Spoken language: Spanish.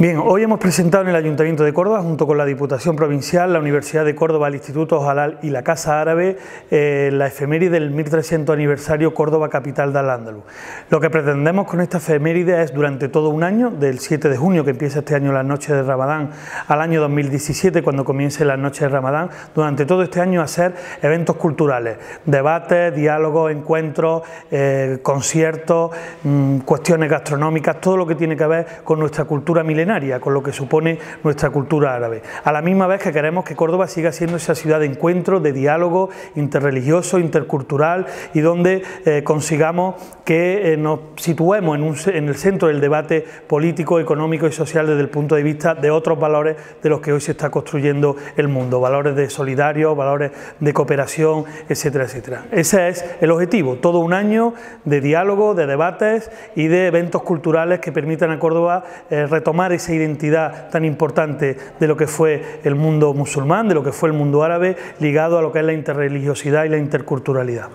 Bien, hoy hemos presentado en el Ayuntamiento de Córdoba, junto con la Diputación Provincial, la Universidad de Córdoba, el Instituto Jalal y la Casa Árabe, eh, la efeméride del 1300 aniversario Córdoba Capital de Al-Ándalus. Lo que pretendemos con esta efeméride es durante todo un año, del 7 de junio, que empieza este año las noches de Ramadán, al año 2017, cuando comience las noches de Ramadán, durante todo este año hacer eventos culturales, debates, diálogos, encuentros, eh, conciertos, mm, cuestiones gastronómicas, todo lo que tiene que ver con nuestra cultura milenaria con lo que supone nuestra cultura árabe. A la misma vez que queremos que Córdoba siga siendo esa ciudad de encuentro, de diálogo interreligioso, intercultural y donde eh, consigamos que eh, nos situemos en, el centro del debate político, económico y social desde el punto de vista de otros valores de los que hoy se está construyendo el mundo, valores de solidario, valores de cooperación, etcétera, etcétera. Ese es el objetivo, todo un año de diálogo, de debates y de eventos culturales que permitan a Córdoba eh, retomar esa identidad tan importante de lo que fue el mundo musulmán, de lo que fue el mundo árabe, ligado a lo que es la interreligiosidad y la interculturalidad.